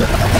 Ha ha ha!